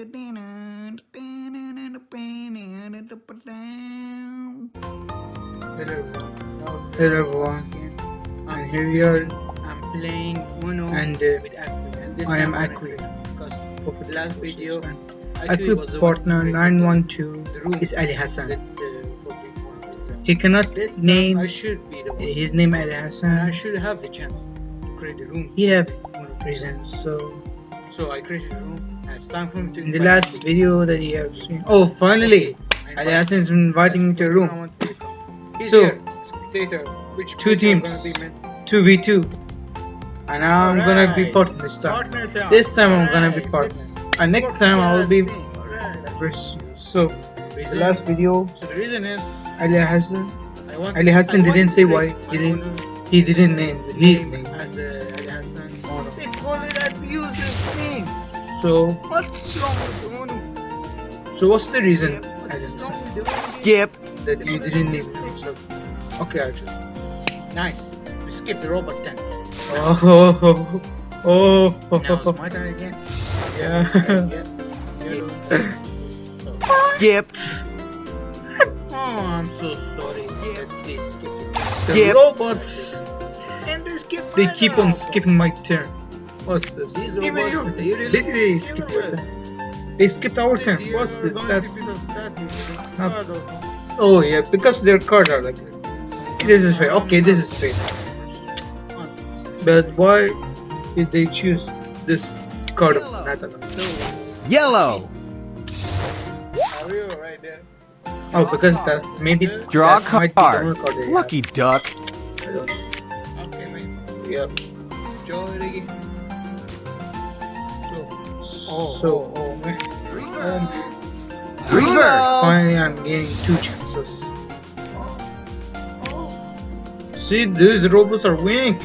Hello everyone, and here we are, I'm playing Uno and uh, with Aqwe. And this I am time I'm Aqwe. gonna- Because for the last video, Aqwe was the one partner 912 is Ali that, Hassan. uh, for big one. He cannot This name I should be the one. his name Ali And I Hassan. should have the chance to create the room. He have reasons. So So I created the room, and it's time for me to in the last video that you have seen, oh finally, I Ali Hassan is inviting me to a That's what I room. want to become. He's So, here, spectator. Which two teams. Gonna be man- Two v two, and now I'm gonna be partner this time. Partner time. This time I'm gonna be partner, let's and next time I will be together as a team. Alright. versus you. So the last video, So the reason is Ali Hassan, I want Ali Hassan didn't say why, didn't- he didn't name his name. as a Ali Hassan. They call it abusive name. So, What's wrong with Uno? so what's the reason Ali What's Hassan, wrong with the Skip. that you didn't name yourself? Okay, actually. Nice. We skip the robot then. Oh, oh, oh, oh, Now it's my turn again. yeah. Yeah. Yellow. Skip. Oh, I'm so sorry. that They skipped The robots, And they skip. they keep turn. on skipping my turn. What's this? These Even robots, you, they really- did they skip your? They skipped our turn. They What's this? That's because of that, That's- God of- oh yeah, because their cards are like this. This is fair. Okay, this is fair. But why did they choose this card of Yellow. are you right there? Oh, because that maybe Draw a that might card. card. Lucky duck. I don't know. Okay, man. Yep. Draw it again. So, So, oh, man. um, Reverse. finally I'm getting two chances. See, these robots are winning.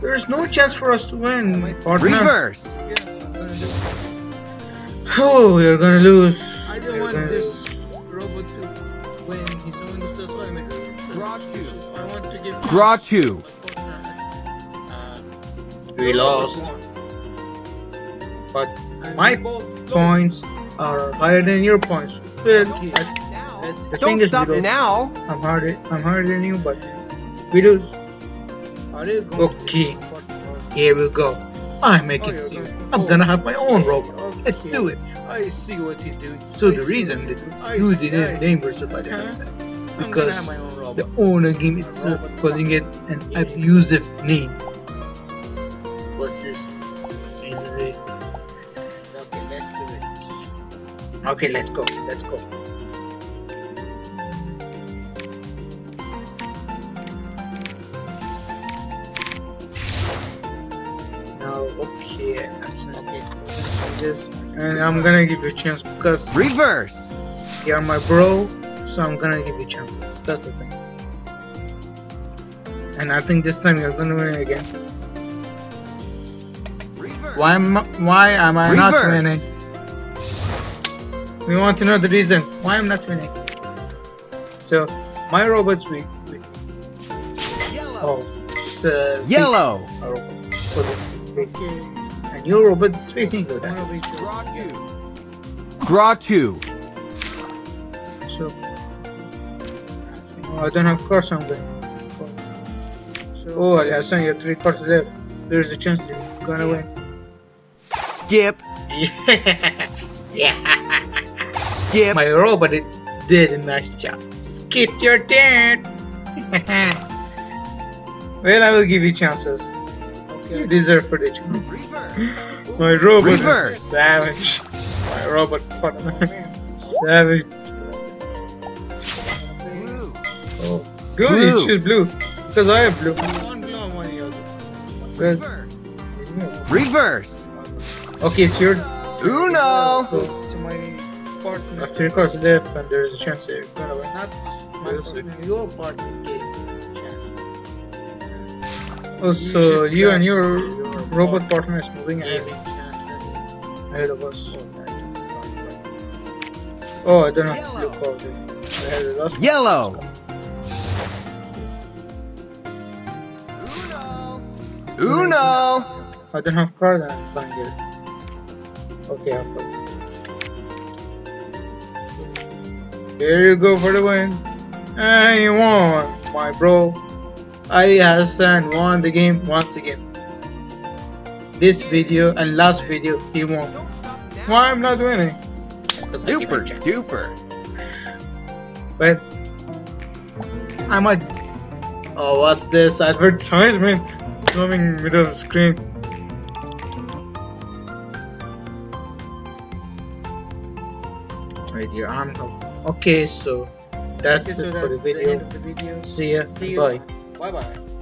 There's no chance for us to win, my partner. Reverse. Yeah, I'm gonna do it. Oh, you're gonna lose. I don't You're want gonna this robot to win He's own stuff, so I made Draw two. I want to give Draw two. to my partner. Uh, We the robot lost. But my points are higher than your points. Well, Okay. The thing Don't is, stop now. I'm harder. I'm harder than you, but we lose. You going Okay. Here we go. I make it going- I'm gonna have my own robot. Let's do it. I see what you're doing. So I the reason that. I you see, I didn't see. name yourself like I'm because the owner game itself calling it an abusive name. What's this? Okay, let's go. Let's go. Now, okay, Okay. this, and I'm gonna give you a chance because Reverse. you're my bro, so I'm gonna give you chances. That's the thing. And I think this time you're gonna win again. Reverse. Why am why am I not winning? We want to know the reason why I'm not winning. So my robot's weak. weak. Yellow. Oh, it's uh, Yellow. facing a robot. Was it weak? Okay. And your robot is facing good. One of each. Draw two. Draw two. So I don't have cards. I'm. So oh, I sent you have three cards left. There's a chance you're gonna win. Skip. Yeah. yeah. Skip. My robot did, a nice job. Skip your turn. well, I will give you chances. You Okay. deserve for the chance. My robot Reverse. is savage. My robot savage. Blue. Oh, good. Blue. You choose blue because I have blue. One glove, one yellow. Well, Reverse. Reverse. okay, it's your Uno. To my partner. After three cards left, and there's a chance that you're gonna win. Not my We'll see. partner, your partner gave chance. Oh, also, should you and your your robot partner is moving ahead, chance ahead of us. oh, I don't know. Oh, I don't you called it. I had the last. Yellow. Uno. I don't have card and I'm playing it. Okay, I'll play. Here you go for the win. And you won, my bro. Ali Hassan won the game once again. This video and last video he won. Why I'm not winning? Super duper. But I might. Oh, what's this advertisement coming middle of the screen? Right here, I'm okay. So that's Okay, so it for the that's the video. of the video. See ya. See you. Bye. Bye bye.